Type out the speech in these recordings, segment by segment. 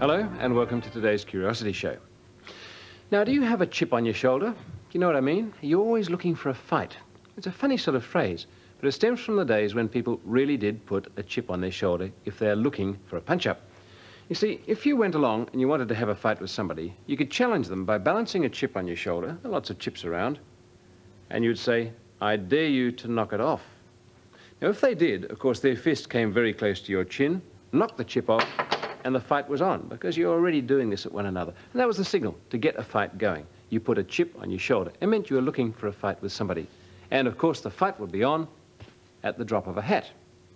Hello, and welcome to today's Curiosity Show. Now, do you have a chip on your shoulder? Do you know what I mean? You're always looking for a fight. It's a funny sort of phrase, but it stems from the days when people really did put a chip on their shoulder if they're looking for a punch-up. You see, if you went along and you wanted to have a fight with somebody, you could challenge them by balancing a chip on your shoulder, there are lots of chips around, and you'd say, I dare you to knock it off. Now, if they did, of course, their fist came very close to your chin, knocked the chip off, and the fight was on because you're already doing this at one another. And that was the signal to get a fight going. You put a chip on your shoulder. It meant you were looking for a fight with somebody. And of course, the fight would be on at the drop of a hat,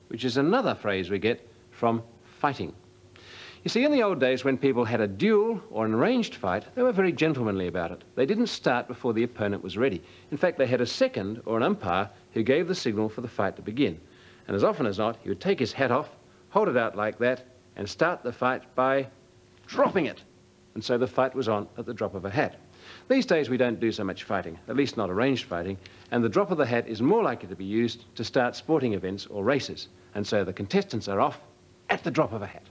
which is another phrase we get from fighting. You see, in the old days when people had a duel or an arranged fight, they were very gentlemanly about it. They didn't start before the opponent was ready. In fact, they had a second or an umpire who gave the signal for the fight to begin. And as often as not, he would take his hat off, hold it out like that, and start the fight by dropping it. And so the fight was on at the drop of a hat. These days we don't do so much fighting, at least not arranged fighting, and the drop of the hat is more likely to be used to start sporting events or races. And so the contestants are off at the drop of a hat.